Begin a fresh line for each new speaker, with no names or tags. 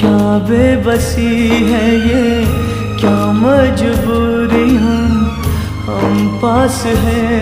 क्या बेबसी है ये क्या मजबूरी हम हम पास है।